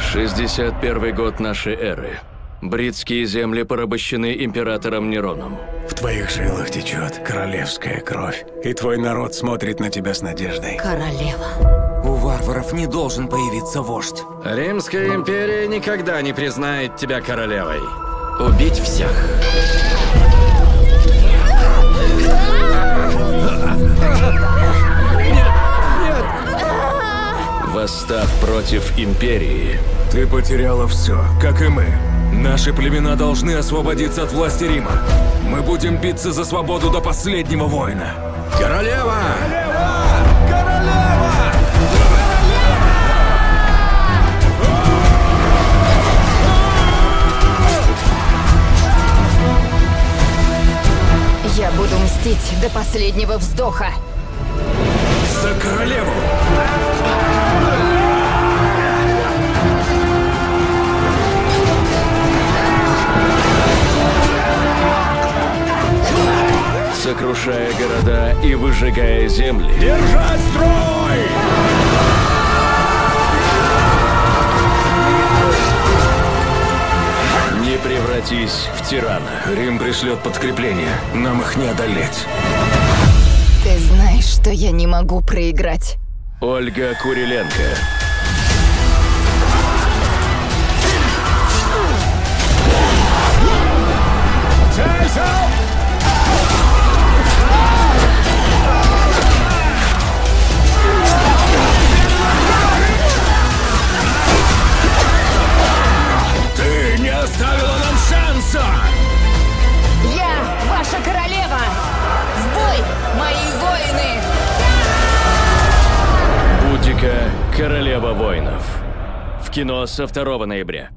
Шестьдесят первый год нашей эры. Бритские земли порабощены императором Нероном. В твоих жилах течет королевская кровь, и твой народ смотрит на тебя с надеждой. Королева. У варваров не должен появиться вождь. Римская империя никогда не признает тебя королевой. Убить всех. Восстав против империи, Ты потеряла все, как и мы. Наши племена должны освободиться от власти Рима. Мы будем биться за свободу до последнего воина. Королева! Я мстить до последнего вздоха. За королеву! сокрушая города и выжигая земли, Держать строй! Превратись в тирана. Рим пришлет подкрепление. Нам их не одолеть. Ты знаешь, что я не могу проиграть. Ольга Куриленко. Королева воинов. В кино со 2 ноября.